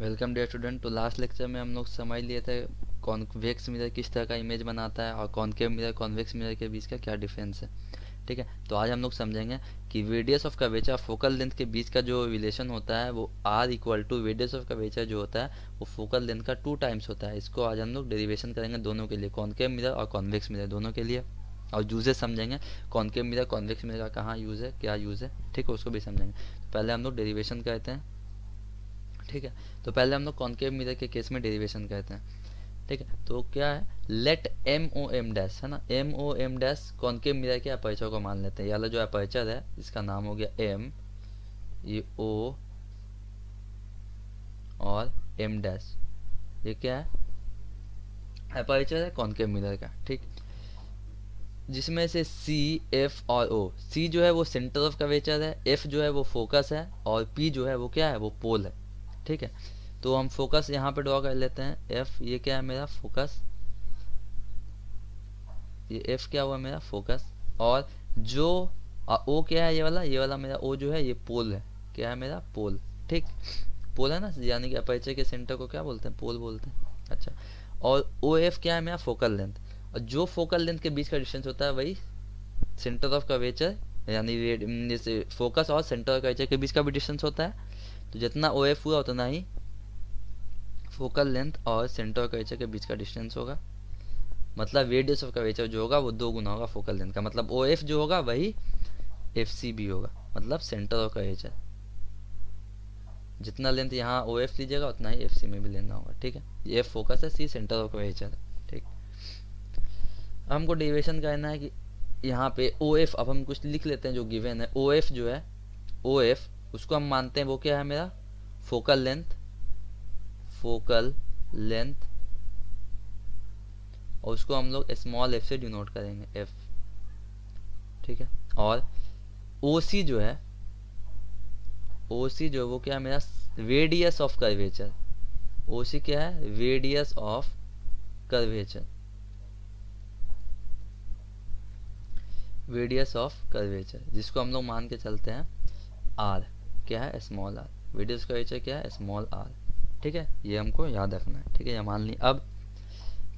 Welcome dear student तो last lecture में हम लोग समझ लिए थे कॉन्वेक्स मिरर किस तरह का इमेज बनाता है और कॉन्केव मिरर, कॉन्वेक्स मिरर के बीच का क्या डिफरेंस है। ठीक है तो आज हम लोग समझेंगे कि radius of curvature focal length के बीच का जो रिलेशन होता है, वो R equal to radius of curvature जो होता है, वो फोकल लेंथ का टू टाइम्स होता है। इसको आज हम लोग डेरिवेशन करेंगे दोनों के लिए कॉन्केव मिरर और कॉन्वेक्स मिरर दोनों के लिए। और यूजेस समझेंगे कॉन्केव मिरर कॉन्वेक्स मिरर का कहाँ यूज़ है, क्या यूज़ है, ठीक है, उसको भी समझेंगे। तो पहले हम लोग डेरिवेशन करते हैं। ठीक है? तो पहले हम लोग कॉन्केव मिरर के केस में डेरिवेशन करते हैं। ठीक है? तो क्या है? Let M O M dash है ना? M O M dash concave mirror के अपर्चर को मान लेते हैं। ये जो अपर्चर है, इसका नाम हो गया एम ये ओ और एम डैश ये क्या है? अपर्चर है कॉन्केव मिरर का, ठीक? जिसमें से सी एफ़ और ओ सी जो है वो सेंटर ऑफ़ कर्वेचर है एफ़ जो है वो फोकस है, और पी जो है वो क्या है? वो पोल है। ठीक है? तो हम फोकस यहाँ पे ड्रॉ कर लेते हैं। एफ़ ये क्या है मेरा? फोकस ये एफ़ क्या हुआ मेरा? फोकस और जो ओ क्या है ये वाला? ये वाला मेरा ओ जो है, ये पोल है। क्या है मेरा? पोल ठीक? पोल है ना? यानी कि अपर्चर के सेंटर को क्या बोलते हैं? पोल बोलते हैं। अच्छा। और ओ एफ़ क्या है मेरा? फोकल लेंथ और जो फोकल लेंथ के बीच का डिस्टेंस होता है वही सेंटर ऑफ़ कर्वेचर यानी फोकस और सेंटर ऑफ़ कर्वेचर के बीच का भी डिस्टेंस होता है। तो जितना ओ एफ़ हुआ, उतना ही फोकल लेंथ और सेंटर ऑफ़ कर्वेचर के बीच का डिस्टेंस होगा। मतलब रेडियस ऑफ़ कर्वेचर जो होगा, वो दो गुना होगा फोकल लेंथ का। मतलब ओ एफ़ जो होगा, वही एफ़ सी भी होगा। मतलब सेंटर ऑफ़ कर्वेचर जितना लेंथ यहाँ ओ एफ़ लीजिएगा, उतना ही एफ़ सी में भी लेना होगा, ठीक है? एफ़ फोकस है सी सेंटर ऑफ़ कर्वेचर है, ठीक? हमको डेरिवेशन करना है कि यहाँ पे ओ एफ़ अब हम कुछ लिख लेते हैं जो गिवन है। ओ एफ़ जो है ओ एफ़ उसको हम मानते हैं, वो क्या है मेरा? फोकल लेंथ फोकल लेंथ और उसको हम लोग स्मॉल एफ़ से डिनोट करेंगे एफ़ ठीक है? और ओ सी जो है ओ सी जो है, वो क्या है मेरा? Radius of curvature O C क्या है? Radius of curvature radius of curvature जिसको हम लोग मान के चलते हैं आर क्या है? स्मॉल आर रेडियस कर्वेचर क्या है? स्मॉल आर ठीक है? ये हमको याद रखना है। ठीक है? ये मान ली। अब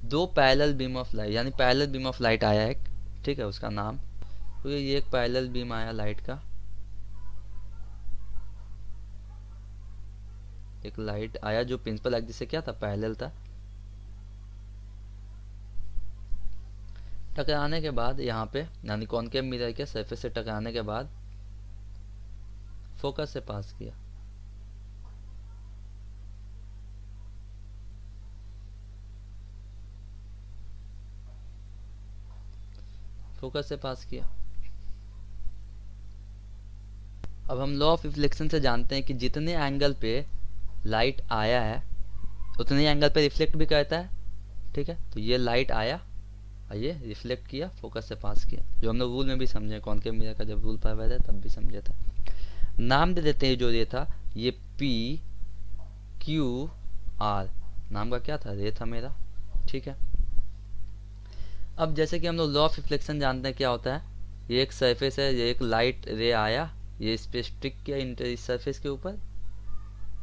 दो पैरेलल बीम ऑफ़ लाइट यानी पैरेलल बीम ऑफ़ लाइट आया एक। ठीक है? उसका नाम। तो ये एक पैरेलल बीम आया लाइट का। एक लाइट आया जो प्रिंसिपल एक्सिस से क्या था? पैरेलल था। टकराने के बाद यहाँ पे, यानी कॉनकेव मिरर के सरफेस से टकराने के बाद फोकस से पास किया। फोकस से पास किया। अब हम लॉ ऑफ़ रिफ्लेक्शन से जानते हैं कि जितने एंगल पे लाइट आया है, उतने एंगल पे रिफ्लेक्ट भी करता है, ठीक है? तो ये लाइट आया, और ये रिफ्लेक्ट किया फोकस से पास किया। जो हम लोग रूल में भी समझे, कौन के मिरर का जब रूल पढ़ रहे थे तब भी समझे था। नाम दे देते हैं जो ये था ये पी, क्यू, आर। नाम का क्या था? ये था मेरा। ठीक है। अब जैसे कि हम लोग लॉ ऑफ़ रिफ्लेक्शन जानते हैं क्या होता है? ये एक सरफेस है, ये एक लाइट रे आया, ये इस पे स्टिक किया इंटर इस सरफेस के ऊपर।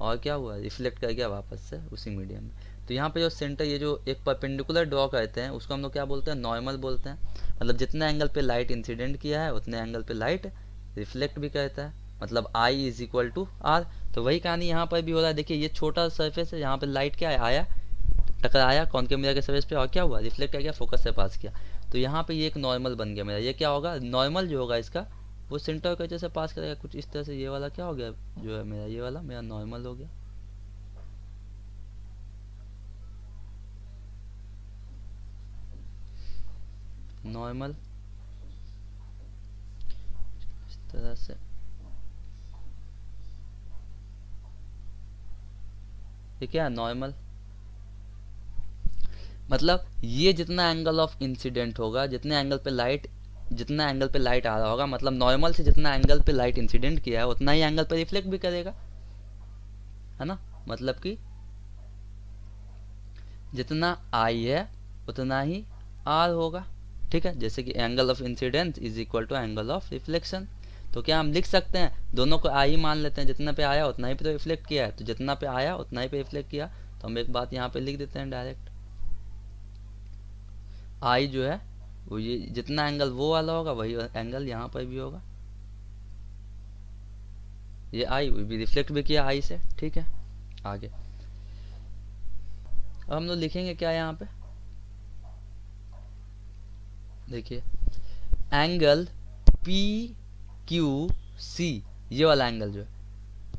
और क्या हुआ? रिफ्लेक्ट कर गया वापस से उसी मीडियम में। तो यहाँ पे जो सेंटर ये जो एक परपेंडिकुलर ड्रॉ करते हैं, उसको हम लोग क्या बोलते हैं? नॉर्मल बोलते हैं। मतलब जितने एंगल पे लाइट इंसिडेंट किया है, उतने एंगल पे लाइट रिफ्लेक्ट भी करता है। मतलब I is equal to R तो वही कहानी यहाँ पर भी हो रहा है। देखिए, ये छोटा सरफेस है, यहाँ पर लाइट क्या है? आया, टकराया कॉन्केव मिरर के सरफेस पे, और क्या हुआ? रिफ्लेक्ट कर गया फोकस से पास किया। तो यहाँ पे ये एक नॉर्मल बन गया मेरा। ये क्या होगा? नॉर्मल जो होगा इसका, वो सेंटर कर्वेचर से पास करेगा। कुछ इस तरह से ये वाला क्या हो गया जो है मेरा? ये वाला मेरा नॉर्मल हो गया। नॉर्मल इस तरह से। ये क्या है नॉर्मल मतलब ये जितना एंगल ऑफ़ इंसिडेंट होगा, जितने एंगल पे लाइट जितना एंगल पे लाइट आ रहा होगा मतलब नॉर्मल से जितना एंगल पे लाइट इंसिडेंट किया है, उतना ही एंगल पे रिफ्लेक्ट भी करेगा। है ना? मतलब कि जितना आई है, उतना ही आर होगा। ठीक है? जैसे कि angle of incidence is equal to angle of reflection तो क्या हम लिख सकते हैं? दोनों को आई मान लेते हैं। जितना पे आया, उतना ही पे तो रिफ्लेक्ट किया है। तो जितना पे आया, उतना ही पे रिफ्लेक्ट किया। तो हम एक बात यहाँ पे लिख देते हैं डायरेक्ट आई जो है, वो ये जितना एंगल वो वाला होगा, वही एंगल यहाँ पर भी होगा। ये आई भी रिफ्लेक्ट भी किया आई से, ठीक है? आगे। अब हम लोग लिखेंगे क्या यहाँ पे? देखिए। एंगल पी क्यू सी ये वाला एंगल जो है।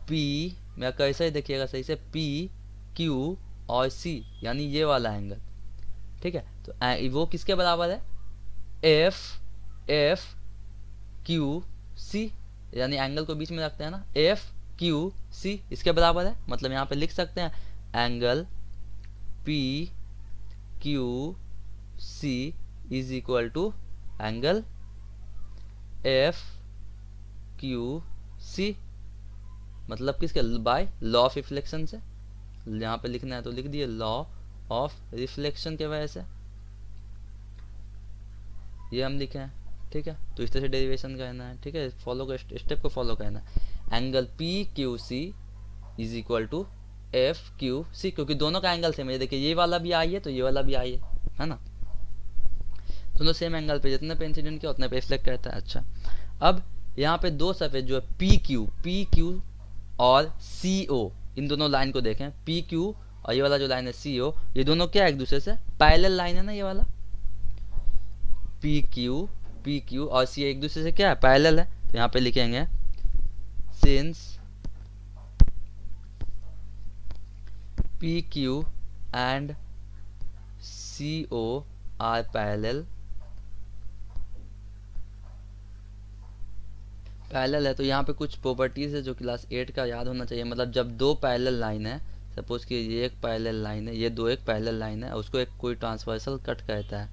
पी मैं कैसे ही देखिएगा, सही से पी क्यू और सी यानी ये वाला एंगल ठीक है? तो वो किसके बराबर है? एफ़ एफ़ क्यू सी यानी एंगल को बीच में रखते हैं ना? एफ़ क्यू सी इसके बराबर है? मतलब यहाँ पे लिख सकते हैं angle P Q C is equal to angle F Q C मतलब किसके? बाय लॉ ऑफ़ रिफ्लेक्शन से। यहाँ पे लिखना है तो लिख दिए लॉ ऑफ़ रिफ्लेक्शन के वजह से। ये हम लिखे हैं, ठीक है? तो इस तरह से डेरिवेशन कहना है, ठीक है? फॉलो स्टेप को फॉलो करना है। Angle P Q C is equal to F Q C क्योंकि दोनों का एंगल सेम है। देखिए, ये वाला भी आई है तो ये वाला भी आई है है ना? दोनों सेम एंगल पे, जितने पे इंसिडेंट किया, उतने पे रिफ्लेक्ट करता है। अच्छा। अब यहाँ पे दो सफ़ेद, जो है पी क्यू पी क्यू और सी ओ इन दोनों लाइन को देखें। पी क्यू और ये वाला जो लाइन है सी ओ ये दोनों क्या है एक दूसरे से? पैरेलल लाइन है ना ये वाला? पी क्यू पी क्यू और सी एक दूसरे से क्या है? पैरेलल है। तो यहाँ पे लिखेंगे since P Q and C O R parallel parallel है तो यहाँ पे कुछ प्रॉपर्टीज़ है जो क्लास एट का याद होना चाहिए। मतलब जब दो पैरेलल लाइन है सपोज़ कि ये एक पैरेलल लाइन है, ये दो एक पैरेलल लाइन है, उसको एक कोई ट्रांसवर्सल कट कहता है।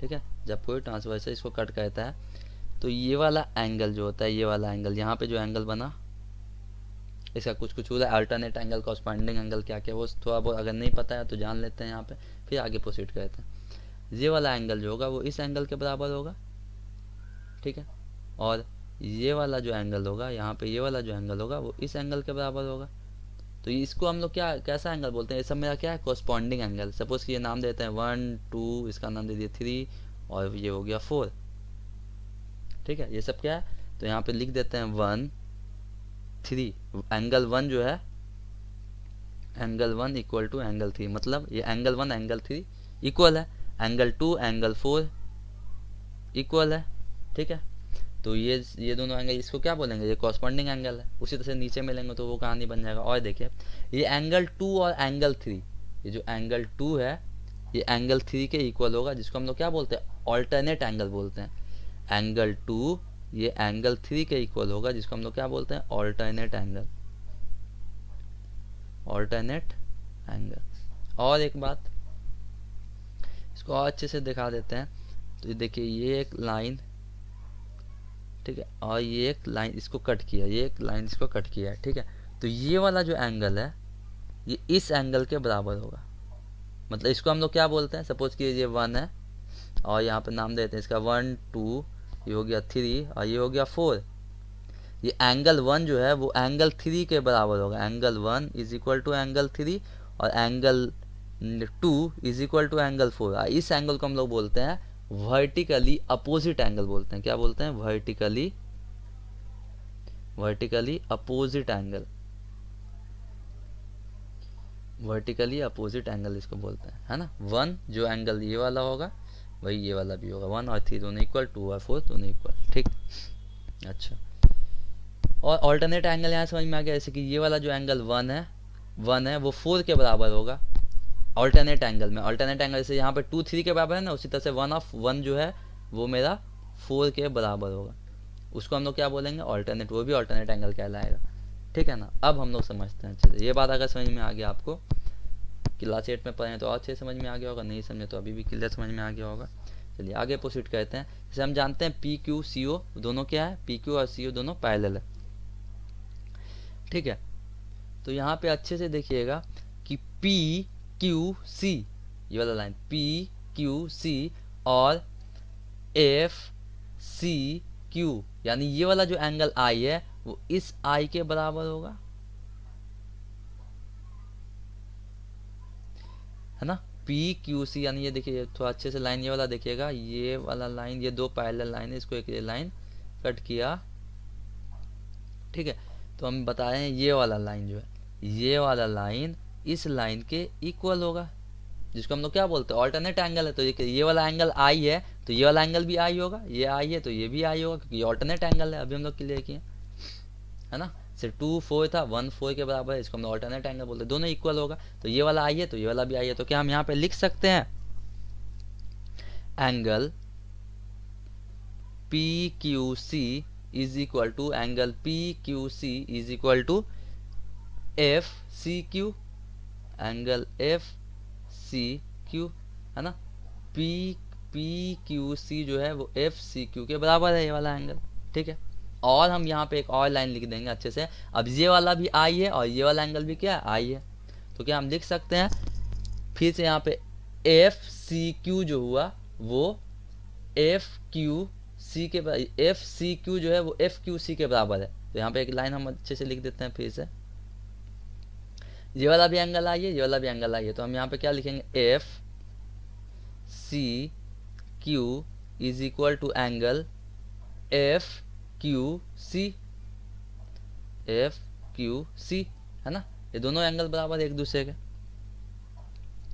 ठीक है? जब कोई ट्रांसवर्सल इसको कट कहता है तो ये वाला एंगल जो होता है, ये वाला एंगल यहाँ पे जो एंगल बना, इसका कुछ कुछ होता है। अल्टरनेट एंगल कॉस्पॉन्डिंग एंगल क्या क्या, वो थोड़ा बहुत अगर नहीं पता है तो जान लेते हैं यहाँ पे, फिर आगे प्रोसीड करते हैं। ये वाला एंगल जो होगा, वो इस एंगल के बराबर होगा। ठीक है? और ये वाला जो एंगल होगा, यहाँ पे ये वाला जो एंगल होगा, वो इस एंगल के बराबर होगा। तो इसको हम लोग क्या, कैसा एंगल बोलते हैं? ये सब मेरा क्या है? कोस्पॉन्डिंग एंगल सपोज़ कि ये नाम देते हैं वन टू इसका नाम दे दिए थ्री और ये हो गया फोर ठीक है? ये सब क्या है? तो यहाँ पे लिख देते हैं वन थ्री एंगल वन जो है angle one equal to angle three मतलब ये angle one angle three equal है. Angle two angle four equal है. ठीक है? तो ये ये दोनों एंगल इसको क्या बोलेंगे? ये कॉस्पॉन्डिंग एंगल है। उसी तरह से नीचे मिलेंगे तो वो कहानी बन जाएगा। और देखिए, ये एंगल टू और एंगल थ्री ये जो एंगल टू है, ये एंगल थ्री के इक्वल होगा, जिसको हम लोग क्या बोलते हैं? ऑल्टरनेट एंगल बोलते हैं। एंगल टू ये एंगल थ्री के इक्वल होगा, जिसको हम लोग क्या बोलते हैं? ऑल्टरनेट एंगल ऑल्टरनेट एंगल और एक बात, इसको और अच्छे से दिखा देते हैं। तो देखिए, ये एक लाइन ठीक है, और ये एक लाइन इसको कट किया, ये एक लाइन इसको कट किया है ठीक है? तो ये वाला जो एंगल है, ये इस एंगल के बराबर होगा। मतलब इसको हम लोग क्या बोलते हैं? सपोज़ कि ये वन है, और यहाँ पे नाम देते हैं इसका वन टू ये हो गया थ्री और ये हो गया फोर ये एंगल वन जो है, वो एंगल थ्री के बराबर होगा। Angle one is equal to angle three और angle two is equal to angle four इस एंगल को हम लोग बोलते हैं वर्टिकली अपोजिट एंगल बोलते हैं। क्या बोलते हैं? Vertically vertically opposite angle vertically opposite angle इसको बोलते हैं, है ना? वन जो एंगल ये वाला होगा, वही ये वाला भी होगा। वन और थ्री दोनों इक्वल टू और फोर दोनों इक्वल ठीक? अच्छा। और ऑल्टरनेट एंगल यहाँ समझ में आ गया, जैसे कि ये वाला जो एंगल वन है वन है, वो फोर के बराबर होगा। ऑल्टरनेट एंगल में। ऑल्टरनेट एंगल जैसे यहाँ पर टू थ्री के बराबर है ना, उसी तरह से वन ऑफ़ वन जो है, वो मेरा फोर के बराबर होगा। उसको हम लोग क्या बोलेंगे? ऑल्टरनेट वो भी ऑल्टरनेट एंगल कहलाएगा। ठीक है ना? अब हम लोग समझते हैं से। ये बात अगर समझ में आ गया आपको क्लास एट में पढ़े तो और अच्छे समझ में आ गया होगा। नहीं समझे तो अभी भी क्लियर समझ में आ गया होगा। चलिए, आगे प्रोसीड करते हैं। जैसे हम जानते हैं पी क्यू सी ओ दोनों क्या है? पी क्यू और सी ओ दोनों पैरेलल है। ठीक है? तो यहाँ पे अच्छे से देखिएगा कि पी क्यू सी ये वाला लाइन पी क्यू सी और एफ़ सी क्यू यानी ये वाला जो एंगल आई है, वो इस आई के बराबर होगा। है ना? पी क्यू सी यानी ये देखिए थोड़ा अच्छे से लाइन ये वाला देखिएगा, ये वाला लाइन ये दो पैरेलल लाइन है, इसको एक लाइन कट किया। ठीक है? तो हम बता रहे हैं ये वाला लाइन जो है, ये वाला लाइन इस लाइन के इक्वल होगा। जिसको हम लोग क्या बोलते हैं? ऑल्टरनेट एंगल है। तो ये ये वाला एंगल आई है तो ये वाला एंगल भी आई होगा। ये आई है तो ये भी आई होगा, क्योंकि ऑल्टरनेट एंगल है। अभी हम लोग क्लियर किए। है ना? सिर्फ़ टू फोर था वन फोर के बराबर है। इसको हम ऑल्टरनेट एंगल बोलते हैं। दोनों इक्वल होगा। तो ये वाला आई है तो ये वाला भी आई है। तो क्या हम यहाँ पे लिख सकते हैं? Angle P Q C is equal to angle P Q C is equal to F C Q angle F C Q है ना? पी पी क्यू सी जो है वो एफ़ सी क्यू के बराबर है ये वाला एंगल ठीक है? और हम यहाँ पे एक और लाइन लिख देंगे अच्छे से। अब ये वाला भी आई है और ये वाला एंगल भी क्या है? आई है। तो क्या हम लिख सकते हैं? फिर से यहाँ पे एफ़ सी क्यू जो हुआ, वो एफ़ क्यू सी के एफ़ सी क्यू जो है वो एफ़ क्यू सी के बराबर है। तो यहाँ पे एक लाइन हम अच्छे से लिख देते हैं फिर से। ये वाला भी एंगल आइए, ये वाला भी एंगल आइए। तो हम यहाँ पे क्या लिखेंगे? F C Q is equal to angle F Q C F Q C है ना? ये दोनों एंगल बराबर एक दूसरे के।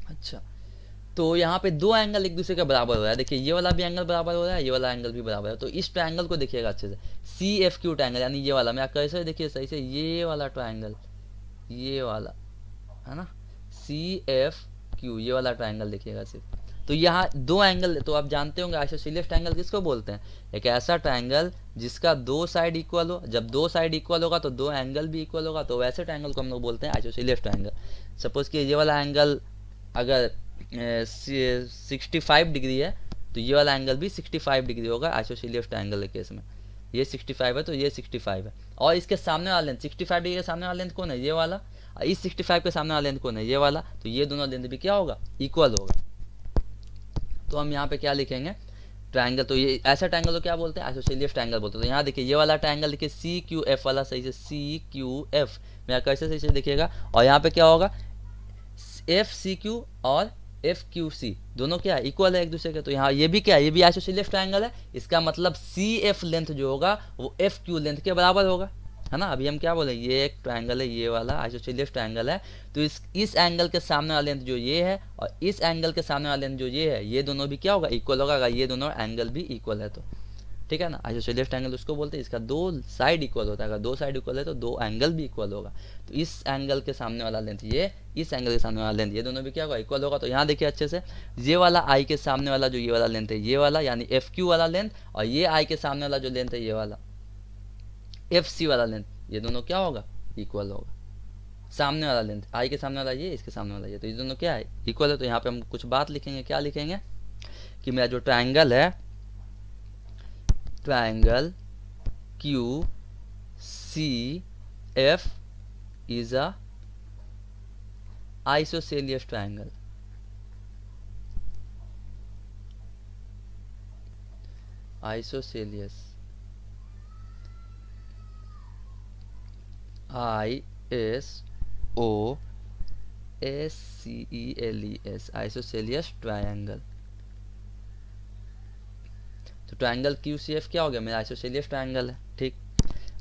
अच्छा तो यहाँ पे दो एंगल एक दूसरे के बराबर हो रहा है। देखिए, ये वाला भी एंगल बराबर हो रहा है, ये वाला एंगल भी बराबर है। तो इस ट्रायंगल को देखिएगा अच्छे से। सी एफ़ क्यू ट्रायंगल यानी ये वाला। मैं कैसे देखिए सही से, ये वाला ट्रायंगल ये वाला। है ना? सी एफ़ क्यू ये वाला ट्राइंगल देखिएगा सिर्फ़। तो यहाँ दो एंगल तो आप जानते होंगे आइसोसिलियस ट्रायंगल किसको बोलते हैं? एक ऐसा ट्राइंगल जिसका दो साइड इक्वल हो। जब दो साइड इक्वल होगा तो दो एंगल भी इक्वल होगा तो वैसे ट्रायंगल को हम लोग बोलते हैं आइसोसिलियस ट्रायंगल सपोज़ कि ये वाला एंगल अगर सिक्सटी फाइव डिग्री है तो ये वाला एंगल भी सिक्सटी फाइव डिग्री होगा आइसोसिलियस ट्रायंगल के केस में। ये सिक्सटी फाइव है तो ये सिक्सटी फाइव है। और इसके सामने वाला लेंथ सिक्सटी फाइव डिग्री के सामने वाला लेंथ कौन है? ये वाला। इस सिक्सटी फाइव के सामने वाला लेंथ कौन है ये वाला तो ये दोनों लेंथ भी क्या होगा? इक्वल होगा। तो हम यहाँ पे क्या लिखेंगे? ट्रायंगल तो ये, ऐसा ट्रायंगल तो क्या बोलते हैं? आइसोसेलियस ट्रायंगल बोलते हैं। तो यहाँ देखिए, ये वाला ट्रायंगल देखिए सी क्यू एफ़ वाला सही से सी क्यू एफ़ मैं कैसे सही से देखिएगा। और यहाँ पे क्या होगा? एफ़ सी क्यू और एफ़ क्यू सी दोनों क्या है? इक्वल है एक दूसरे के। तो यहाँ ये भी क्या है? ये भी आइसोसेलियस ट्रायंगल है। इसका मतलब सी एफ़ लेंथ जो होगा, वो एफ़ क्यू लेंथ के बराबर होगा। है ना? अभी हम क्या बोले, ये एक ट्रायंगल है, ये वाला आइसोसेलियस ट्रायंगल है। तो इस इस एंगल के सामने वाला जो ये है और इस एंगल के सामने वाला जो ये है, ये दोनों भी क्या होगा? इक्वल होगा, अगर ये दोनों एंगल भी इक्वल है तो। ठीक है ना? आइसोसेलियस ट्रायंगल उसको बोलते हैं, इसका दो साइड इक्वल होता है। अगर दो साइड इक्वल है तो दो एंगल भी इक्वल होगा। तो इस एंगल के सामने वाला लेंथ ये, इस एंगल के सामने वाला लेंथ ये दोनों भी क्या होगा? इक्वल होगा। तो यहाँ देखिए अच्छे से, ये वाला आई के सामने वाला जो ये वाला लेंथ है, ये वाला, यानी एफ़ क्यू वाला लेंथ और ये आई के सामने वाला जो लेंथ है, ये वाला। एफ़ सी वाला लेंथ ये दोनों क्या होगा? इक्वल होगा। सामने वाला लेंथ आई के सामने वाला ये, इसके सामने वाला ये तो ये दोनों क्या है? इक्वल है तो यहाँ पे हम कुछ बात लिखेंगे, क्या लिखेंगे? कि मेरा जो ट्रायंगल है triangle Q C F is a isosceles triangle isosceles I S O S C E L E S isosceles triangle तो ट्रायंगल क्यू सी एफ़ क्या हो गया? मेरा आइसोसेलियस ट्रायंगल है, ठीक?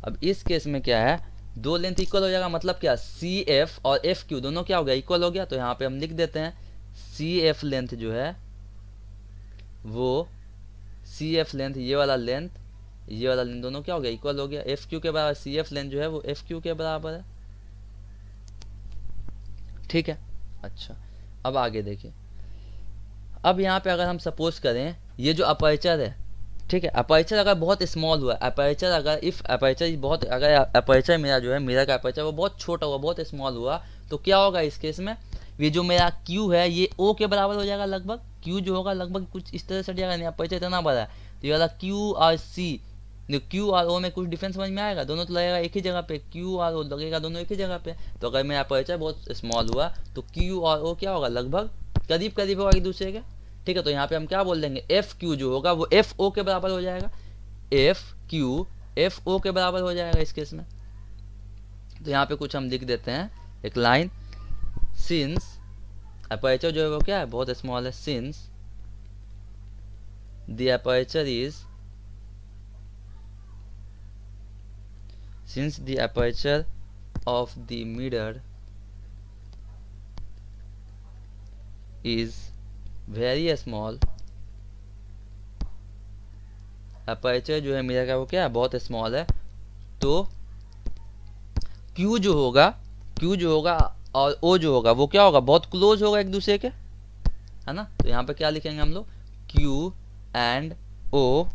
अब इस केस में क्या है? दो लेंथ इक्वल हो जाएगा मतलब क्या? सी एफ़ और एफ़ क्यू दोनों क्या हो गया? इक्वल हो गया। तो यहाँ पे हम लिख देते हैं सी एफ़ लेंथ जो है, वो सी एफ़ लेंथ ये वाला लेंथ ये वाला लेंथ दोनों क्या हो गया? इक्वल हो गया। एफ़ क्यू के बराबर सी एफ़ लेंथ जो है वो एफ़ क्यू के बराबर है। ठीक है? अच्छा। अब आगे देखिए। अब यहाँ पे अगर हम सपोज़ करें, ये जो अपर्चर है, ठीक है? अपर्चर अगर बहुत स्मॉल हुआ अपर्चर अगर इफ़ अपर्चर बहुत, अगर अपर्चर मेरा जो है मेरा का अपर्चर वो बहुत छोटा हुआ, बहुत स्मॉल हुआ तो क्या होगा इस केस में? ये जो मेरा क्यू है, ये ओ के बराबर हो जाएगा लगभग। क्यू जो होगा लगभग कुछ इस तरह से जाएगा नहीं अपर्चर इतना बड़ा है। तो ये वाला क्यू और सी क्यू आर ओ में कुछ डिफरेंस समझ में आएगा? दोनों तो लगेगा एक ही जगह पे। क्यू आर ओ लगेगा दोनों एक ही जगह पे। तो अगर मेरा अपर्चर बहुत स्मॉल हुआ तो क्यू और ओ क्या होगा? लगभग करीब करीब होगा एक दूसरे के? ठीक है तो यहाँ पे हम क्या बोल देंगे? एफ़ क्यू जो होगा, वो एफ़ ओ के बराबर हो जाएगा। एफ़ क्यू एफ़ ओ के बराबर हो जाएगा इस केस में। तो यहाँ पे कुछ हम लिख देते हैं एक लाइन सिंस अपर्चर जो है वो क्या है? बहुत स्मॉल है। Since the aperture is since the aperture of the mirror is very small aperture जो है मिरर का वो क्या है? बहुत स्मॉल है। तो Q जो होगा, Q जो होगा और O जो होगा, वो क्या होगा? बहुत क्लोज होगा एक दूसरे के, है ना? तो यहाँ पे क्या लिखेंगे हम लोग? Q and O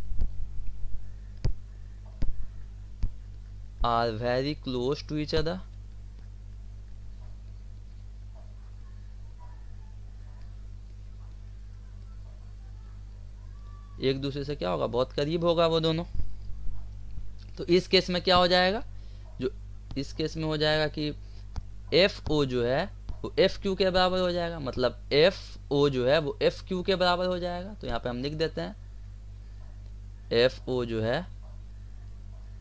are very close to each other. एक दूसरे से क्या होगा? बहुत करीब होगा वो दोनों। तो इस केस में क्या हो जाएगा? जो इस केस में हो जाएगा कि एफ़ ओ जो है, वो एफ़ क्यू के बराबर हो जाएगा। मतलब एफ़ ओ जो है, वो एफ़ क्यू के बराबर हो जाएगा। तो यहाँ पे हम लिख देते हैं। एफ़ ओ जो है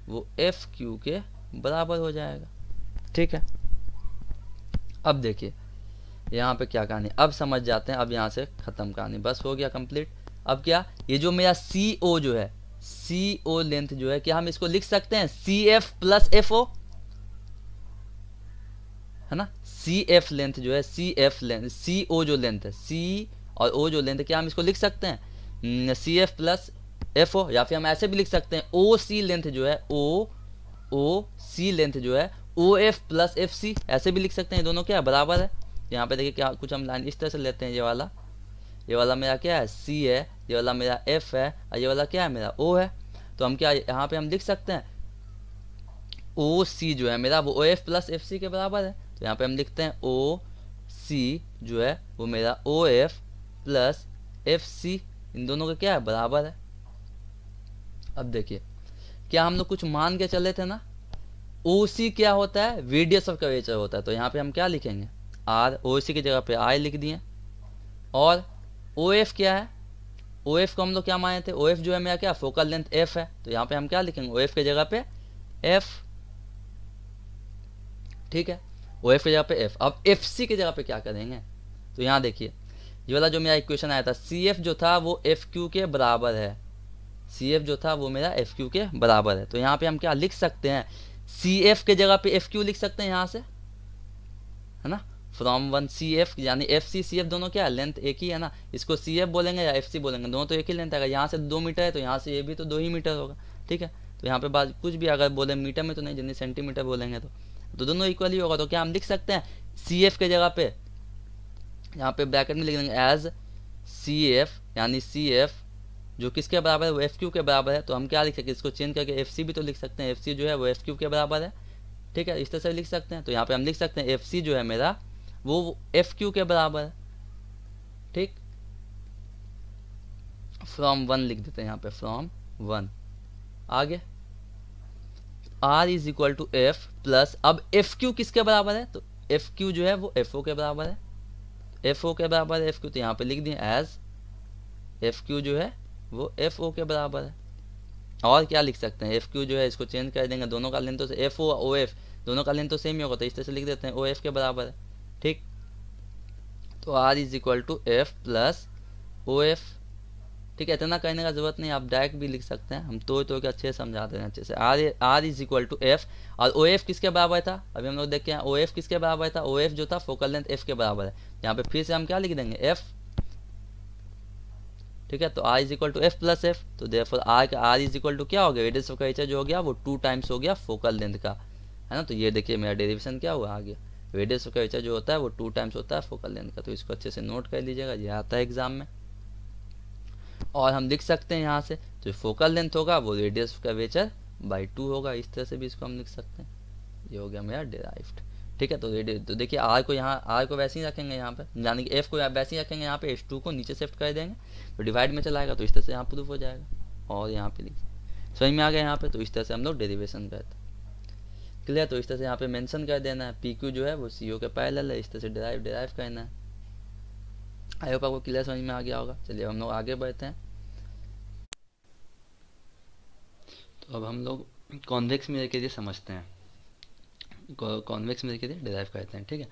वो एफ़ क्यू के बराबर हो जाएगा। ठीक है? अब देखिए, यहाँ पे क्या कहानी? अब समझ जाते हैं, अब यहाँ से ख़त्म कहानी। बस हो गया कंप्लीट अब क्या? ये जो मेरा सी ओ जो है सी ओ लेंथ जो है, क्या हम इसको लिख सकते हैं? C F plus F O है ना? सी एफ़ लेंथ जो है सी एफ़ लेंथ सी ओ जो लेंथ है सी और ओ जो लेंथ है, क्या हम इसको लिख सकते हैं? C F plus F O या फिर हम ऐसे भी लिख सकते हैं ओ सी लेंथ जो है ओ ओ सी लेंथ जो है O F plus F C ऐसे भी लिख सकते हैं दोनों क्या? बराबर है? यहाँ पे देखिए क्या, कुछ हम लाइन इस तरह से लेते हैं, ये वाला। ये वाला मेरा क्या है? सी है, ये वाला मेरा एफ़ है, और ये वाला क्या है? मेरा ओ है। तो हम क्या, यहाँ पे हम लिख सकते हैं ओ सी जो है मेरा, वो O F plus F C के बराबर है। तो यहाँ पे हम लिखते हैं ओ सी जो है, वो मेरा O F plus F C इन दोनों का क्या है? बराबर है। अब देखिए, क्या हम लोग कुछ मान के चले थे ना? ओ सी क्या होता है? वीडियस ऑफ़ होता है। तो यहाँ पे हम क्या लिखेंगे? आर ओ सी की जगह पे आई लिख दिए। और ओ एफ़ क्या है? ओ एफ़ को हम लोग क्या माने थे? एफ़ जो है मेरा क्या? फोकल लेंथ एफ़ है। तो यहाँ पे हम क्या लिखेंगे? ओ एफ़ की जगह पे एफ़ ठीक है? ओ एफ़ की जगह पे एफ़ अब एफ़ सी की जगह पे क्या करेंगे? तो यहाँ देखिए, ये वाला जो मेरा इक्वेशन आया था सी एफ़ जो था, वो एफ़ क्यू के बराबर है। सी एफ़ जो था वो मेरा एफ़ क्यू के बराबर है। तो यहाँ पे हम क्या लिख सकते हैं? सी एफ़ के जगह पे एफ़ क्यू लिख सकते हैं यहाँ से, है ना? फ्रॉम वन सी एफ़ यानी एफ़ सी सी एफ़ दोनों क्या है? लेंथ एक ही है ना? इसको सी एफ़ बोलेंगे या एफ़ सी बोलेंगे? दोनों तो एक ही लेंथ आएगा यहाँ से दो मीटर है तो यहाँ से ये भी तो दो ही मीटर होगा, ठीक है? तो यहाँ पे बात कुछ भी अगर बोले मीटर में तो नहीं, जितनी सेंटीमीटर बोलेंगे तो। तो दोनों इक्वल होगा। तो क्या हम लिख सकते हैं? सी एफ़ के जगह पे, यहाँ पे ब्रैकेट में लिख देंगे एज सी एफ़ यानी सी एफ़ जो किसके बराबर है, वो एफ़ क्यू के बराबर है तो हम क्या लिख सकते हैं इसको चेंज करके एफ़ सी भी तो लिख सकते हैं एफ़ सी जो है वो एफ़ क्यू के बराबर है, ठीक है, इस तरह से लिख सकते हैं तो यहाँ पे हम लिख सकते हैं एफ़ सी जो है मेरा, वो एफ़ क्यू के बराबर है, ठीक? फ्रॉम वन लिख देते हैं यहाँ पे फ्रॉम वन आगे? R is equal to F plus अब एफ़ क्यू किसके बराबर है तो एफ़ क्यू जो है वो एफ़ ओ के बराबर है एफ़ ओ के बराबर है एफ़ क्यू तो यहाँ पे लिख दिए एज एफ़ क्यू जो है वो एफ़ ओ के बराबर है। और क्या लिख सकते हैं? एफ़ क्यू जो है, इसको चेंज कर देंगे। दोनों का लेंथ तो एफ़ ओ ओ एफ़ दोनों का लेंथ तो सेम ही होगा तो इस तरह से लिख देते हैं। ओ एफ़ के बराबर है, ठीक? तो R is equal to F plus O F ठीक है? इतना कहने का ज़रूरत नहीं, आप डायरेक्ट भी लिख सकते हैं। हम तो तो के अच्छे समझा दे रहे हैं अच्छे से। R R is equal to F और ओ एफ़ किसके बराबर था? अभी हम लोग देखे हैं ओ एफ़ किसके बराबर था? ओ एफ़ जो था फोकल लेंथ एफ़ के बराबर है। यहाँ पे फिर से हम क्या लिख देंगे? एफ़ ठीक है? तो R is equal to F plus F तो देयरफॉर आर का आर इज़ इक्वल टू क्या हो गया? रेडियस ऑफ़ कर्वेचर जो हो गया, वो टू टाइम्स हो गया फोकल लेंथ का। है ना? तो ये देखिए मेरा डेरिवेशन क्या हुआ? आ गया। रेडियस ऑफ़ कर्वेचर जो होता है, वो टू टाइम्स होता है फोकल लेंथ का। तो इसको अच्छे से नोट कर लीजिएगा, ये आता है एग्ज़ाम में। और हम लिख सकते हैं यहाँ से जो फोकल लेंथ होगा, वो radius of curvature by two होगा। इस तरह से भी इसको हम लिख सकते हैं। ये हो गया मेरा डेराइव्ड ठीक है तो तो देखिए, आर को यहाँ, आर को वैसे ही रखेंगे यहाँ पे, यानी कि एफ़ को वैसे ही रखेंगे यहाँ पे, एच टू को नीचे शिफ्ट कर देंगे तो डिवाइड में चलाएगा तो इस तरह से यहाँ प्रूफ हो जाएगा, और यहाँ पे लिख समझ में आ गया यहाँ पे तो इस तरह से हम लोग डेरिवेशन करते हैं। क्लियर तो इस तरह से यहाँ पे मेंशन कर देना है पी क्यू जो है, वो सी ओ के पैरेलल है, इस तरह से डिराइव डिराइव करना है। आई होप आपको क्लियर समझ में आ गया होगा। चलिए हम लोग आगे बढ़ते हैं। तो अब हम लोग कॉन्वेक्स मिरर के लिए समझते हैं। कॉन्वेक्स के लिए डिराइव करते हैं, ठीक है?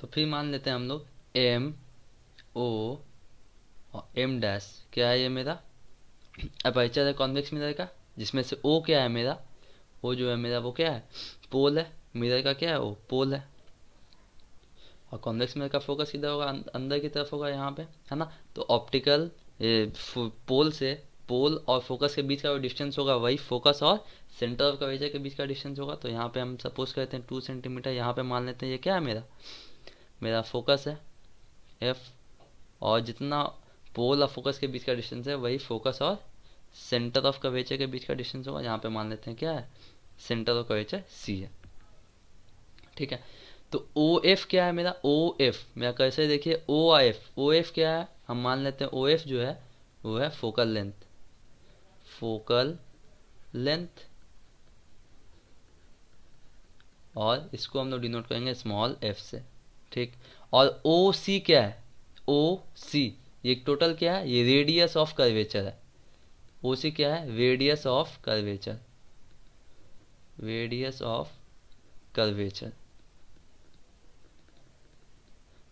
तो फिर मान लेते हैं हम लोग एम ओ और एम डैश क्या है ये मेरा? अपर्चर है कॉन्वेक्स मिरर का, जिसमें से ओ क्या है मेरा? ओ जो है मेरा वो क्या है? पोल है मिरर का क्या है? वो पोल है। और कॉन्वेक्स मिरर का फोकस किधर होगा? अंदर की तरफ़ होगा यहाँ पे, है ना? तो ऑप्टिकल पोल से पोल और फोकस के बीच का जो डिस्टेंस होगा, वही फोकस और सेंटर ऑफ़ कवेजर के बीच का डिस्टेंस होगा। तो यहाँ पे हम सपोज़ करते हैं टू सेंटीमीटर, यहाँ पे मान लेते हैं ये क्या है मेरा? मेरा फोकस है एफ़ और जितना पोल और फोकस के बीच का डिस्टेंस है, वही फोकस और सेंटर ऑफ़ कवेचर के बीच का डिस्टेंस होगा। यहाँ पे मान लेते हैं क्या है? सेंटर ऑफ़ कवेचर सी है। ठीक है? तो ओ एफ़ क्या है मेरा? ओ एफ़ मेरा कैसे देखिए? ओ आई एफ़ ओ एफ़ क्या है? हम मान लेते हैं ओ एफ़ जो है, वो है फोकल लेंथ। फोकल लेंथ और इसको हम लोग डिनोट करेंगे स्मॉल एफ़ से, ठीक? और ओ सी क्या है? ओ सी ये टोटल क्या है? ये रेडियस ऑफ़ कर्वेचर है। ओ सी क्या है? Radius of curvature radius of curvature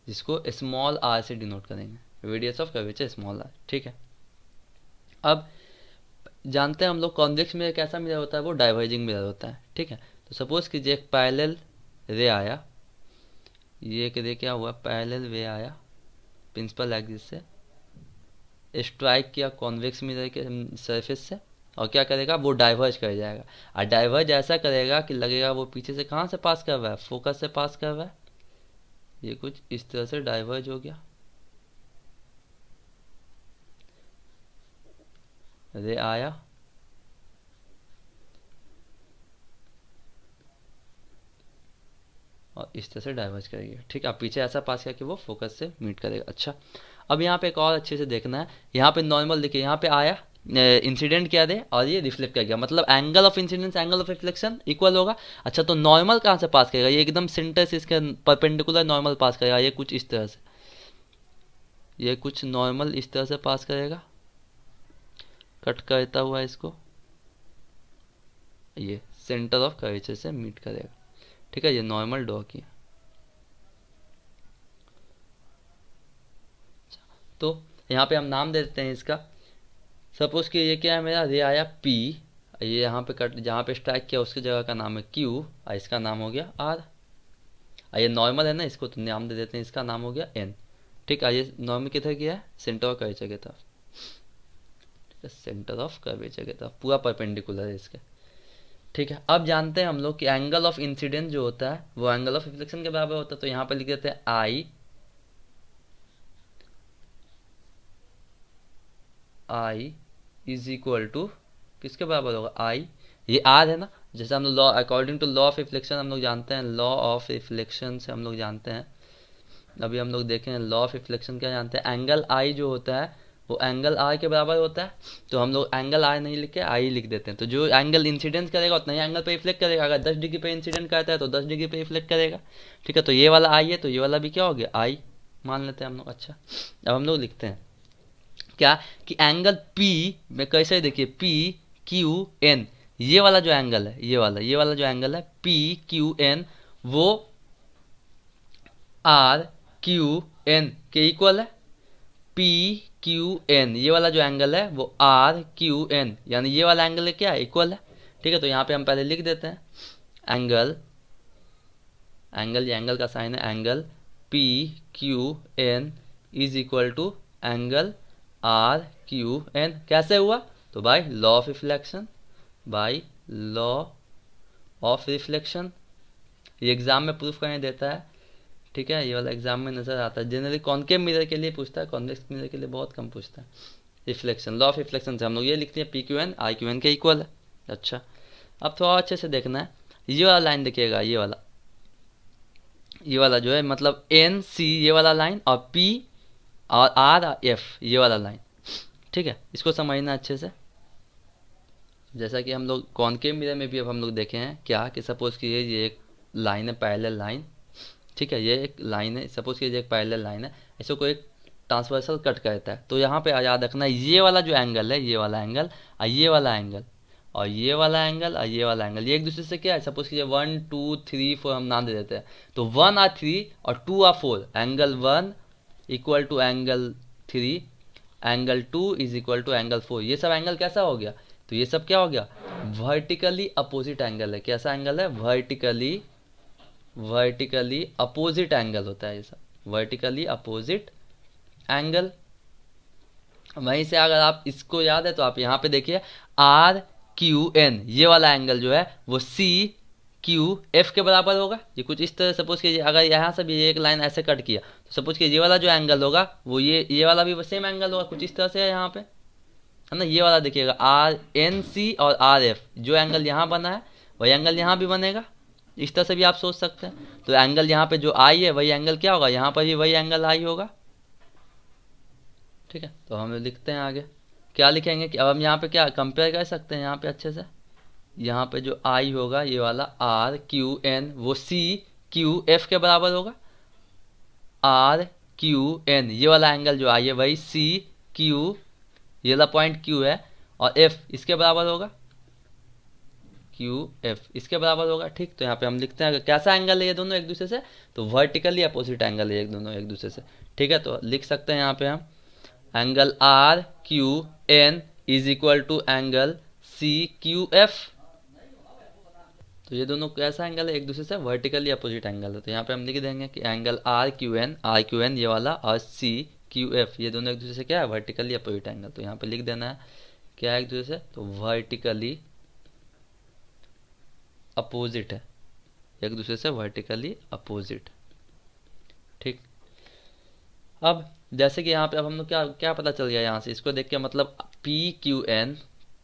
जिसको स्मॉल आर से डिनोट करेंगे। Radius of curvature small R ठीक है? अब जानते हैं हम लोग कॉन्वेक्स मिरर कैसा मिरर होता है, वो डाइवर्जिंग मिरर होता है, ठीक है? तो सपोज़ कीजिए एक पैरेलल रे आया। ये एक रे क्या हुआ पैरेलल रे आया प्रिंसिपल एक्सिस से। स्ट्राइक किया कॉन्वेक्स मिरर के सरफेस से, और क्या करेगा? वो डाइवर्ज कर जाएगा। और डाइवर्ज ऐसा करेगा कि लगेगा वो पीछे से कहाँ से पास कर रहा है? फोकस से पास कर रहा है। ये कुछ इस तरह से डाइवर्ज हो गया। रे आया और इस तरह से डाइवर्ज करेगी। ठीक है पीछे ऐसा पास किया कि वो फोकस से मीट करेगा। अच्छा अब यहाँ पे एक और अच्छे से देखना है। यहाँ पे नॉर्मल देखिए, यहाँ पे आया इंसिडेंट क्या दे? और ये रिफ्लेक्ट कर गया। मतलब angle of incidence angle of reflection equal होगा। अच्छा तो नॉर्मल कहाँ से पास करेगा? ये एकदम सेंटर से इसके परपेंडिकुलर नॉर्मल पास करेगा। ये कुछ इस तरह से। ये कुछ नॉर्मल इस तरह से पास करेगा। कट करता हुआ इसको। ये सेंटर ऑफ़ कर्वेचर से मीट करेगा ठीक है, ये नॉर्मल डॉ की तो यहाँ पे हम नाम दे देते हैं इसका। सपोज़ कि ये क्या है मेरा? ये आया पी ये यहाँ पे कट, जहाँ पे स्ट्राइक किया, उसकी जगह का नाम है क्यू और इसका नाम हो गया आर ये नॉर्मल है ना, इसको तो नाम दे देते हैं, इसका नाम हो गया एन ठीक है ये नॉर्मल किधर गया है? सेंटर ऑफ़ कर्वेचर की तरफ़। सेंटर ऑफ़ कर्वेचर की तरफ़, पूरा परपेंडिकुलर है इसके। ठीक है, अब जानते हैं हम लोग कि एंगल ऑफ़ इंसिडेंट जो होता है, वो एंगल ऑफ़ रिफ्लेक्शन के बराबर होता है तो यहाँ पे लिख देते हैं I I is equal to किसके बराबर होगा? आई ये आर है ना? जैसे हम लोग law according to law of reflection हम लोग जानते हैं लॉ ऑफ़ रिफ्लेक्शन से हम लोग जानते हैं। अभी हम लोग देखें लॉ ऑफ़ रिफ्लेक्शन क्या जानते हैं? एंगल आई जो होता है वो एंगल आर के बराबर होता है तो हम लोग एंगल आर नहीं लिख के आई लिख देते हैं। तो जो एंगल इंसिडेंस करेगा, उतना ही एंगल पे रिफ्लेक्ट करेगा। अगर दस डिग्री पे इंसिडेंट करता है तो दस डिग्री पे रिफ्लेक्ट करेगा। ठीक है तो ये वाला आई है तो ये वाला भी क्या हो गया? आई मान लेते हैं हम लोग। अच्छा अब हम लोग लिखते हैं। क्या? कि एंगल पी में कैसे देखिए? पी क्यू एन ये वाला जो एंगल है, ये वाला ये वाला जो एंगल है पी क्यू एन वो आर क्यू एन के इक्वल है। पी क्यू एन ये वाला जो एंगल है, वो आर क्यू एन यानी ये वाला एंगल क्या है? इक्वल है। ठीक है तो यहाँ पे हम पहले लिख देते हैं। एंगल एंगल ये एंगल का साइन है। Angle P Q N is equal to angle R Q N कैसे हुआ? तो by law of reflection by law of reflection ये एग्ज़ाम में प्रूफ करने देता है। ठीक है, ये वाला एग्ज़ाम में नज़र आता है। जनरली कॉन्केव मिरर के लिए पूछता है कॉन्वेक्स मिरर के लिए बहुत कम पूछता है। रिफ्लेक्शन लॉ ऑफ़ रिफ्लेक्शन से हम लोग ये लिखते हैं P Q N I Q N के इक्वल है। अच्छा अब थोड़ा अच्छे से देखना है। ये वाला लाइन देखिएगा, ये वाला। ये वाला जो है मतलब एन सी ये वाला लाइन और पी और आर एफ़ ये वाला लाइन ठीक है, इसको समझना अच्छे से। जैसा कि हम लोग कॉन्केव मिरर में भी अब हम लोग देखे हैं, क्या कि सपोज़ कि ये ये एक लाइन है पैरेलल लाइन ठीक है, ये एक लाइन है सपोज़ कीजिए एक पैरेलल लाइन है ऐसे कोई एक ट्रांसवर्सल कट करता है। तो यहाँ पे याद रखना, ये वाला जो एंगल है, ये वाला एंगल और ये वाला एंगल और ये वाला एंगल और ये वाला एंगल ये एक दूसरे से क्या है? सपोज़ कीजिए वन टू थ्री फोर हम नाम दे देते हैं। तो वन आर थ्री और two R four angle one equal to angle three angle two is equal to angle four ये सब एंगल कैसा हो गया? तो ये सब क्या हो गया? वर्टिकली अपोजिट एंगल है। कैसा एंगल है? वर्टिकली वर्टिकली अपोजिट एंगल होता है ये सब। वर्टिकली अपोजिट एंगल वहीं से अगर आप इसको याद है तो आप यहाँ पे देखिए आर क्यू एन ये वाला एंगल जो है, वो सी क्यू एफ़ के बराबर होगा। ये कुछ इस तरह सपोज़ कीजिए, अगर यहाँ से भी एक लाइन ऐसे कट किया तो सपोज़ कीजिए ये वाला जो एंगल होगा, वो ये ये वाला भी सेम एंगल होगा, कुछ इस तरह से है यहाँ पे। है ना? ये वाला देखिएगा आर एन सी और आर एफ़ जो एंगल यहाँ बना है, वही एंगल यहाँ भी बनेगा। इस तरह से भी आप सोच सकते हैं। तो एंगल यहाँ पे जो आई है, वही एंगल क्या होगा? यहाँ पर भी वही एंगल आई होगा। ठीक है? तो हम लिखते हैं आगे। क्या लिखेंगे कि अब हम यहाँ पे क्या कंपेयर कर सकते हैं यहाँ पे अच्छे से? यहाँ पे जो आई होगा, ये वाला आर क्यू एन वो सी क्यू एफ़ के बराबर होगा। आर क्यू एन ये वाला एंगल जो आई है, वही सी क्यू ये वाला पॉइंट क्यू है, और एफ़ इसके बराबर होगा। क्यू एफ़ इसके बराबर होगा, ठीक? तो यहाँ पे हम लिखते हैं, अगर कैसा एंगल है ये दोनों एक दूसरे से तो वर्टिकली अपोजिट एंगल है एक दोनों एक दूसरे से, ठीक है? तो लिख सकते हैं यहाँ पे हम angle R Q N is equal to angle C Q F तो ये दोनों कैसा एंगल है? एक दूसरे से वर्टिकली अपोजिट एंगल है। तो यहाँ पे हम लिख देंगे कि angle R Q N R Q N ये वाला, और सी क्यू एफ़ ये दोनों एक दूसरे से क्या है? वर्टिकली अपोजिट एंगल तो यहाँ पे लिख देना है, क्या है एक दूसरे से? तो वर्टिकली अपोजिट है। एक दूसरे से वर्टिकली अपोजिट ठीक? अब जैसे कि यहाँ पे, अब हम लोग क्या क्या पता चल गया यहाँ से? इसको देख के मतलब P Q N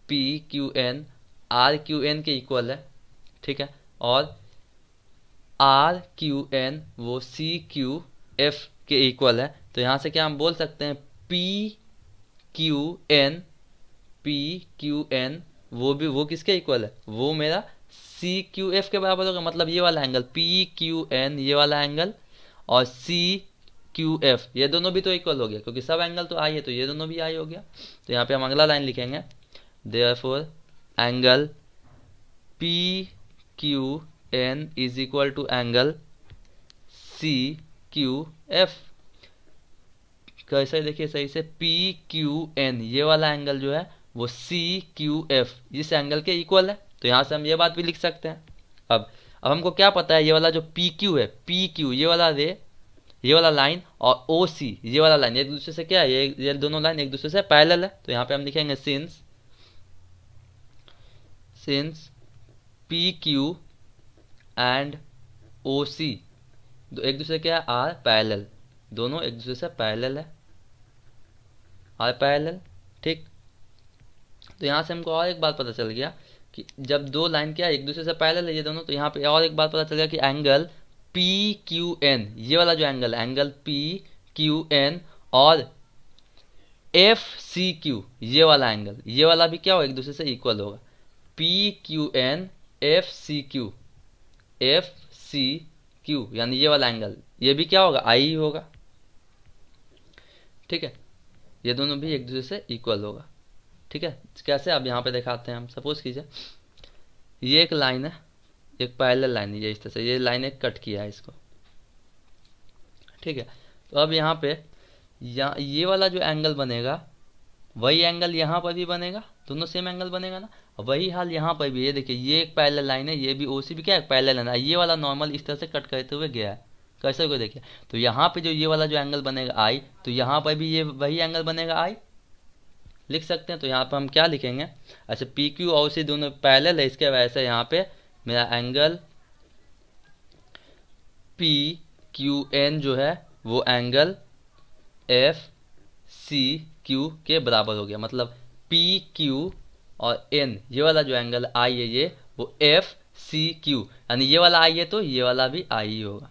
P Q N R Q N के इक्वल है। ठीक है? और आर क्यू एन वो सी क्यू एफ़ के इक्वल है। तो यहाँ से क्या हम बोल सकते हैं? P Q N P Q N वो भी, वो किसके इक्वल है? वो मेरा सी क्यू एफ़ के बराबर होगा मतलब ये वाला एंगल पी क्यू एन ये वाला एंगल और सी क्यू एफ़ ये दोनों भी तो इक्वल हो गया, क्योंकि सब एंगल तो आई है तो ये दोनों भी आई हो गया। तो यहाँ पे हम अगला लाइन लिखेंगे। Therefore angle P Q N is equal to angle C Q F कैसे देखिए सही से पी क्यू एन ये वाला एंगल जो है, वो सी क्यू एफ़ इस एंगल के इक्वल है। तो यहाँ से हम ये बात भी लिख सकते हैं। अब अब हमको क्या पता है, ये वाला जो पी क्यू है पी क्यू ये वाला रे, ये वाला लाइन और ओ सी ये वाला लाइन, एक दूसरे से क्या है, ये ये दोनों लाइन एक दूसरे से पैरेलल है। तो यहाँ पे हम लिखेंगे since since P Q and O C एक दूसरे क्या है आर पैरेलल दोनों एक दूसरे से पैरेलल है। आर पैरेलल ठीक। तो यहाँ से हमको और एक बात पता चल गया कि जब दो लाइन क्या, एक दूसरे से पैरेलल है दोनों तो यहाँ पे और एक बात पता चल गया कि एंगल पी क्यू एन ये वाला जो एंगल है एंगल पी क्यू एन और एफ़ सी क्यू ये वाला एंगल ये वाला भी क्या हो एक दूसरे से इक्वल होगा। P Q N F C Q F C Q यानी ये वाला एंगल ये भी क्या होगा आई होगा। ठीक है? ये दोनों भी एक दूसरे से इक्वल होगा। ठीक है? कैसे? अब यहाँ पे दिखाते हैं हम। सपोज़ कीजिए, ये एक लाइन है, एक पैरेलल लाइन है ये इस तरह से। ये लाइन एक कट किया है इसको। ठीक है? तो अब यहाँ पे यहाँ ये वाला जो एंगल बनेगा, वही एंगल यहाँ पर भी बनेगा, दोनों सेम एंगल बनेगा ना? वही हाल यहाँ पर भी ये देखिए, ये एक पैरेलल लाइन है, ये भी ओसी भी क्या है? पैरेलल लाइन है। ये वाला नॉर्मल इस तरह से कट करते हुए गया है। कैसे को देखिए तो यहाँ पे जो ये वाला जो एंगल बनेगा आई तो यहाँ पर भी ये वही एंगल बनेगा आई लिख सकते हैं तो यहाँ पर हम क्या लिखेंगे? अच्छा पी क्यू और सी दोनों पैरेलल है, इसके वजह से यहाँ पे मेरा एंगल पी क्यू एन जो है, वो एंगल एफ़ सी क्यू के बराबर हो गया। मतलब पी क्यू और एन ये वाला जो एंगल आई है ये, वो एफ़ सी क्यू यानी ये वाला आई है तो ये वाला भी आई ही होगा।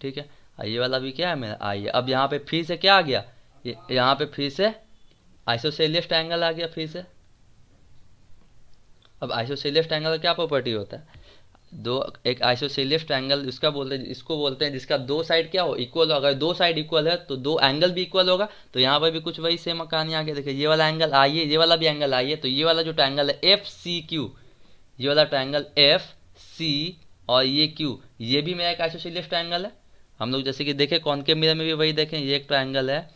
ठीक है? ये वाला भी क्या है? मेरा आई है। अब यहाँ पे फिर से क्या आ गया? यहाँ पे फिर से आइसोसेलियस ट्रायंगल आ गया फिर से। अब आइसोसेलियस ट्रायंगल का क्या प्रॉपर्टी होता है? दो, एक आइसोसेलियस ट्रायंगल इसका बोलते हैं, इसको बोलते हैं जिसका दो साइड क्या हो इक्वल हो। अगर दो साइड इक्वल है तो दो एंगल भी इक्वल होगा। तो यहाँ पर भी कुछ वही सेम कहानी आगे देखिए, ये वाला एंगल आइए ये वाला भी एंगल आइए तो ये वाला जो ट्रायंगल है एफ़ सी क्यू ये वाला ट्रायंगल एफ़ सी और ये क्यू ये भी मेरा एक आइसोसेलियस ट्रायंगल है। हम लोग जैसे कि देखें कौन के मिरर में भी वही देखें, ये एक ट्रायंगल है।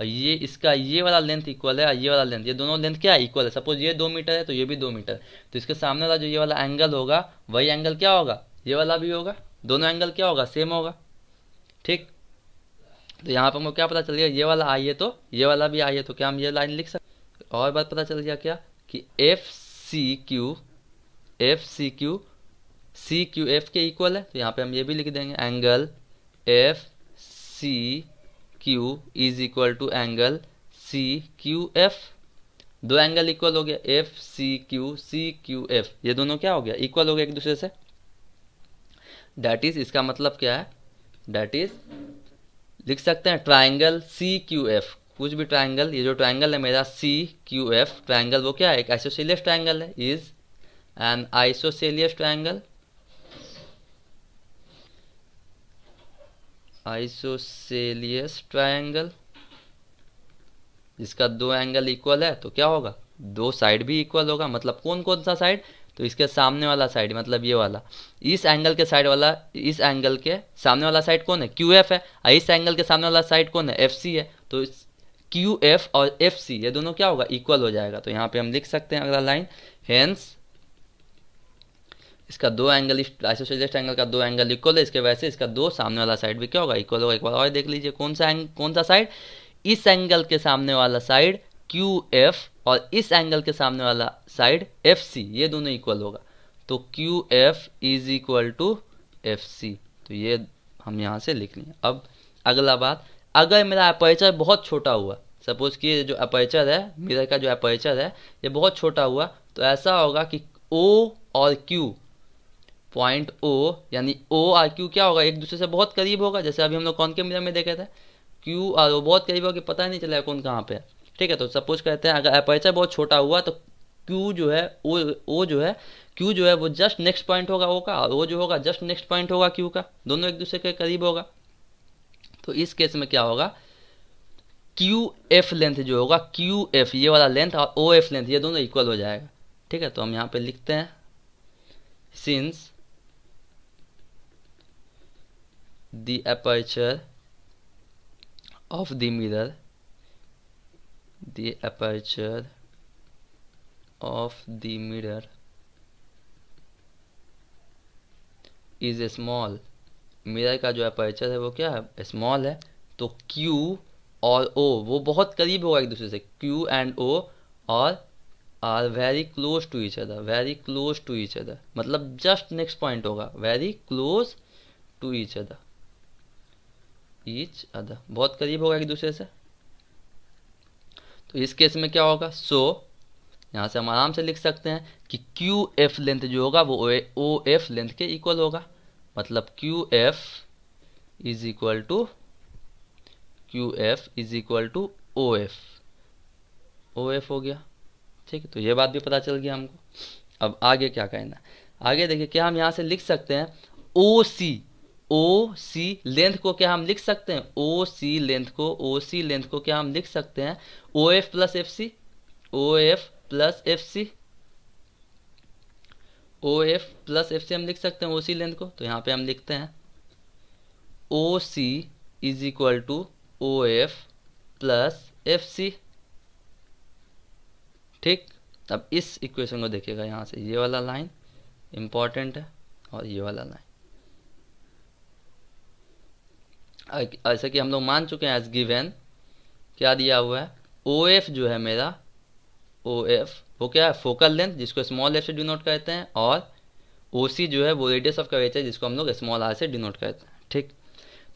और ये इसका ये वाला लेंथ इक्वल है और ये वाला लेंथ ये दोनों लेंथ क्या है इक्वल है? सपोज़ ये दो मीटर है तो ये भी दो मीटर तो इसके सामने वाला जो ये वाला एंगल होगा, वही एंगल क्या होगा? ये वाला भी होगा। दोनों एंगल क्या होगा? सेम होगा। ठीक? तो यहाँ पर हमको क्या पता चल गया? ये वाला है तो ये वाला भी है तो क्या हम ये लाइन लिख सकते और बात पता चल गया क्या? कि F C Q F C Q C Q F के इक्वल है। तो यहाँ पे हम ये भी लिख देंगे angle F C Q is equal to angle C Q F दो एंगल इक्वल हो गया F C Q C Q F ये दोनों क्या हो गया? इक्वल हो गया एक दूसरे से। डैट इज़ इसका मतलब क्या है? डैट इज़ लिख सकते हैं ट्राइंगल सी क्यू एफ़ कुछ भी ट्राइंगल ये जो ट्राइंगल है मेरा सी क्यू एफ़ ट्राइंगल वो क्या है? एक आइसोसेलियस ट्राइंगल है। Is an isosceles triangle isosceles triangle जिसका दो एंगल इक्वल है तो क्या होगा? दो साइड भी इक्वल होगा मतलब कौन कौन सा साइड तो इसके सामने वाला साइड मतलब ये वाला। इस एंगल के साइड वाला, इस एंगल के सामने वाला साइड कौन है? क्यू एफ़ है। इस एंगल के सामने वाला साइड कौन है? एफ़ सी है। तो क्यू एफ़ और एफ़ सी ये दोनों क्या होगा? इक्वल हो जाएगा। तो यहाँ पे हम लिख सकते हैं अगला लाइन हेंस इसका दो एंगल आइसोसेलियस एंगल का दो एंगल इक्वल है इसके वैसे इसका दो सामने वाला साइड भी क्या होगा? इक्वल होगा एक बार और देख लीजिए कौन सा एंग, कौन सा साइड इस एंगल के सामने वाला साइड क्यू एफ़ और इस एंगल के सामने वाला साइड एफ़ सी ये दोनों इक्वल होगा। तो Q F is equal to F C तो ये हम यहाँ से लिख लें। अब अगला बात अगर मेरा अपर्चर बहुत छोटा हुआ सपोज़ कि जो अपर्चर है मिरर का जो अपर्चर है ये बहुत छोटा हुआ तो ऐसा होगा कि ओ और क्यू पॉइंट ओ, यानी ओ आर क्यू क्या होगा? एक दूसरे से बहुत करीब होगा, जैसे अभी हम लोग कौन के मिरर में देखे थे। क्यू आर ओ बहुत करीब होगा कि पता ही नहीं चला कौन कहाँ पे है। ठीक है तो सपोज़ कहते हैं, अगर अपर्चर बहुत छोटा हुआ तो क्यू जो है, ओ ओ जो है, क्यू जो है, वो जस्ट नेक्स्ट पॉइंट होगा ओ का, और ओ जो होगा जस्ट नेक्स्ट पॉइंट होगा क्यू का। दोनों एक दूसरे के करीब होगा। तो इस केस में क्या होगा? क्यू एफ़ लेंथ जो होगा, क्यू एफ़, ये वाला लेंथ और ओ एफ़ लेंथ, ये दोनों इक्वल हो जाएगा। ठीक है तो हम यहाँ पे लिखते हैं। Since the aperture of the mirror, the aperture of the mirror is small mirror का जो अपर्चर है वो क्या है? स्मॉल है. तो Q और O, वो बहुत करीब होगा एक दूसरे से. Q एंड O और are very close to each other very close to each other मतलब जस्ट नेक्स्ट पॉइंट होगा. Very close to each other each other बहुत करीब होगा एक दूसरे से। तो इस केस में क्या होगा? सो so, यहाँ से हम आराम से लिख सकते हैं कि क्यू एफ़ लेंथ जो होगा वो ओ एफ़ लेंथ के इक्वल होगा। मतलब Q F is equal to Q F is equal to O F O F हो गया। ठीक है तो ये बात भी पता चल गया हमको। अब आगे क्या कहना आगे देखिए क्या हम यहाँ से लिख सकते हैं? ओ सी ओ सी लेंथ को क्या हम लिख सकते हैं? ओ सी लेंथ को ओ सी लेंथ को क्या हम लिख सकते हैं? O F plus F C O F plus F C O F plus F C हम लिख सकते हैं ओ सी लेंथ को? तो यहाँ पे हम लिखते हैं। O C is equal to O F plus F C ठीक? अब इस इक्वेशन को देखिएगा यहाँ से। ये वाला लाइन इंपॉर्टेंट है और ये वाला लाइन ऐसा कि हम लोग मान चुके हैं एज गिवेन क्या दिया हुआ है? ओ एफ़ जो है मेरा ओ एफ़ वो क्या है? फोकल लेंथ जिसको स्मॉल एफ़ से डिनोट करते हैं, और ओ सी जो है वो रेडियस ऑफ़ कर्वेचर जिसको हम लोग स्मॉल आर से डिनोट करते हैं, ठीक?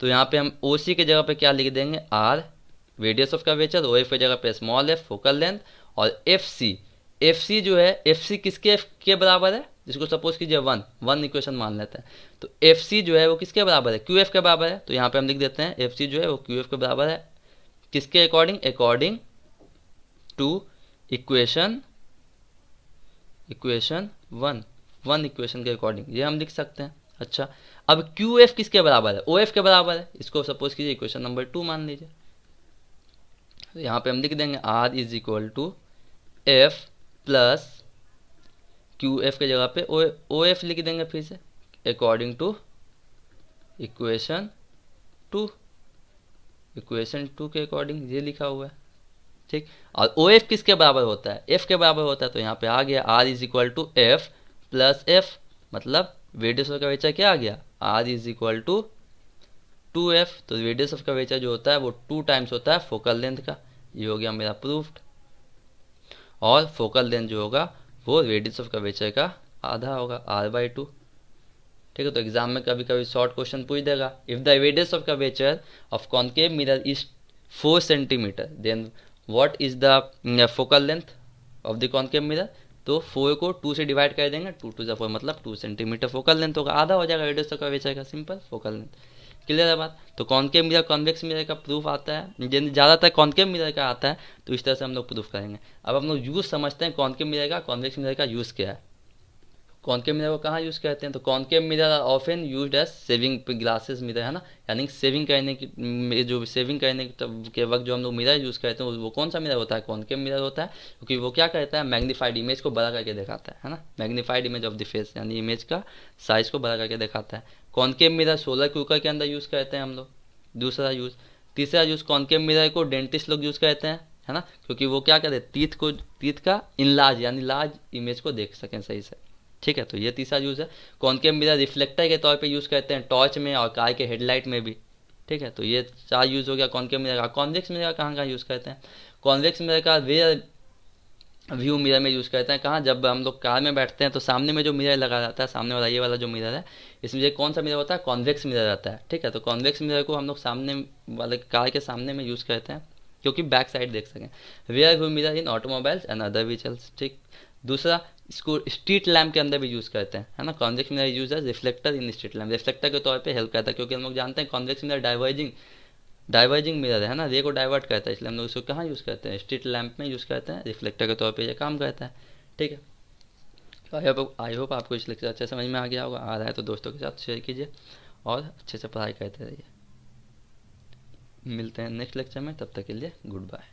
तो यहाँ पे हम ओ सी की जगह पे क्या लिख देंगे? R radius of curvature O F की जगह पे स्मॉल एफ़ फोकल लेंथ और एफ़ सी एफ़ सी जो है एफ़ सी किसके एफ़ के बराबर है? जिसको सपोज़ कीजिए वन वन इक्वेशन मान लेते हैं। तो एफ़ सी जो है वो किसके बराबर है? क्यू एफ़ के बराबर है। तो यहाँ पे हम लिख देते हैं एफ़ सी जो है वो क्यू एफ़ के बराबर है। किसके according according to equation equation one one equation के अकॉर्डिंग ये हम लिख सकते हैं। अच्छा अब क्यू एफ़ किसके बराबर है? ओ एफ़ के बराबर है। इसको सपोज़ कीजिए इक्वेशन नंबर टू मान लीजिए। तो यहाँ पे हम लिख देंगे R is equal to F plus Q F के जगह पे ओ एफ़ लिख देंगे फिर से according to equation two equation two के अकॉर्डिंग ये लिखा हुआ है, ठीक? और ओ एफ़ किसके बराबर होता है? एफ़ के बराबर होता है तो यहाँ पे आ गया R is equal to F plus F मतलब रेडियस ऑफ़ कर्वेचर क्या आ गया? R is equal to two F तो रेडियस ऑफ़ कर्वेचर जो होता है वो टू टाइम्स होता है फोकल लेंथ का, ये हो गया मेरा प्रूफ और फोकल लेंथ जो होगा वो रेडियस ऑफ़ कर्वेचर का आधा होगा आर बाई टू ठीक है तो एग्ज़ाम में कभी कभी शॉर्ट क्वेश्चन पूछ देगा। If the radius of curvature of concave mirror is four centimetre then what is the focal length of the concave mirror तो फोर को टू से डिवाइड कर देंगे टू टू ज फोर मतलब टू सेंटीमीटर फोकल लेंथ होगा। आधा हो जाएगा रेडियस ऑफ़ कर्वेचर का सिंपल फोकल लेंथ क्लियर है बात? तो कॉन्केव मिरर कॉन्वेक्स मिरर का प्रूफ आता है। ज़्यादातर कॉन्केव मिरर का आता है तो इस तरह से हम लोग प्रूफ करेंगे। अब हम लोग यूज़ समझते हैं कॉन्केव मिरर का कॉन्वेक्स मिरर का यूज़ क्या है। कॉन्केव मिरर को कहाँ यूज़ करते हैं? तो concave mirror are often use as shaving glasses mirror है ना? यानी सेविंग करने की जो सेविंग करने के वक्त जो हम लोग मिरर यूज़ करते हैं, वो कौन सा मिरर होता है? कॉन्केव मिरर होता है, क्योंकि वो क्या करता है? मैग्नीफाइड इमेज को बड़ा करके दिखाता है ना? Magnified image of the face यानी इमेज का साइज़ को बड़ा करके दिखाता है। कॉन्केव मिरर सोलर कुकर के अंदर यूज़ करते हैं हम लोग। दूसरा यूज़, तीसरा यूज़ कॉन्केव मिरर को डेंटिस्ट लोग यूज़ करते हैं, है ना? क्योंकि वो क्या करते हैं टीथ को टीथ का इनलाज यानी लार्ज इमेज को देख सकें सही से। ठीक है तो ये तीसरा यूज़ है। कॉन्केव मिरर रिफ्लेक्टर के तौर पे यूज़ करते हैं टॉर्च में और कार के हेडलाइट में भी। ठीक है तो ये चार यूज़ हो गया कॉन्केव मिरर का। कॉन्वेक्स मिरर कहाँ कहाँ यूज़ करते हैं? कॉन्वेक्स मिरर का वेयर व्यू मिरर में यूज़ करते हैं। कहाँ? जब हम लोग कार में बैठते हैं तो सामने में जो मिरर लगा रहता है, सामने वाला, ये वाला जो मिरर है, इसमें ये कौन सा मिरर होता है? कॉन्वेक्स मिरर रहता है। ठीक है? तो कॉन्वेक्स मिरर को हम लोग सामने वाले कार के सामने में यूज़ करते हैं, क्योंकि बैक साइड देख सकें। Rear view mirror in automobiles and other vehicles. ठीक? दूसरा, इसको स्ट्रीट लैम्प के अंदर भी यूज़ करते हैं। है ना? कॉन्वेक्स मिरर यूज़ है reflector in street lamp. Reflector के तौर पे हेल्प करता है, क्योंकि हम लोग जानते हैं convex mirror diverging diverging mirror है ना? रे को डाइवर्ट करता है, इसलिए हम लोग इसको कहाँ यूज़ करते हैं? स्ट्रीट लैम्प में यूज़ करते हैं रिफ्लेक्टर के तौर पर यह काम करता है, ठीक है? तो आई होप आई होप आपको इस लेक्चर अच्छा समझ में आ गया होगा। आ रहा है तो दोस्तों के साथ शेयर कीजिए और अच्छे से पढ़ाई करते रहिए। मिलते हैं नेक्स्ट लेक्चर में, तब तक के लिए गुड बाय